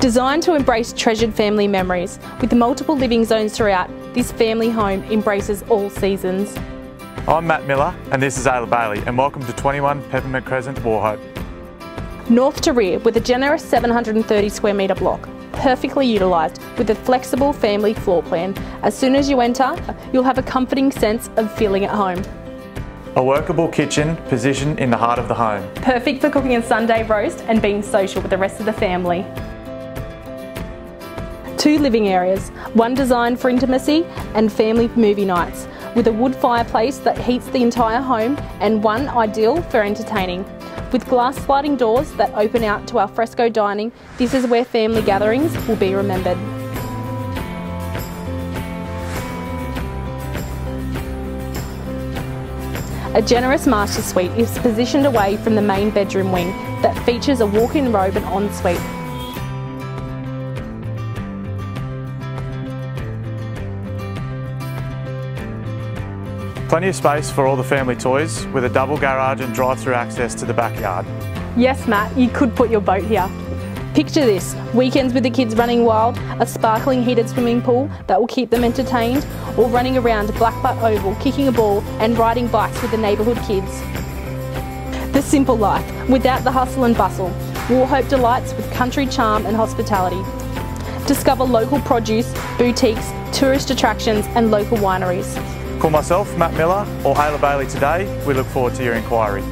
Designed to embrace treasured family memories, with multiple living zones throughout, this family home embraces all seasons. I'm Matt Miller and this is Ayla Bailey and welcome to 21 Peppermint Crescent, Wauchope. North to rear with a generous 730 square metre block, perfectly utilised with a flexible family floor plan. As soon as you enter, you'll have a comforting sense of feeling at home. A workable kitchen positioned in the heart of the home. Perfect for cooking a Sunday roast and being social with the rest of the family. Two living areas, one designed for intimacy and family movie nights, with a wood fireplace that heats the entire home and one ideal for entertaining. With glass sliding doors that open out to alfresco dining, this is where family gatherings will be remembered. A generous master suite is positioned away from the main bedroom wing that features a walk-in robe and ensuite Plenty of space for all the family toys with a double garage and drive-through access to the backyard. Yes, Matt, you could put your boat here. Picture this, weekends with the kids running wild, a sparkling heated swimming pool that will keep them entertained, or running around Blackbutt Oval, kicking a ball and riding bikes with the neighbourhood kids. The simple life, without the hustle and bustle. Wauchope delights with country charm and hospitality. Discover local produce, boutiques, tourist attractions and local wineries. Call myself, Matt Miller, or Ayla Bailey today. We look forward to your inquiry.